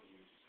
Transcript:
million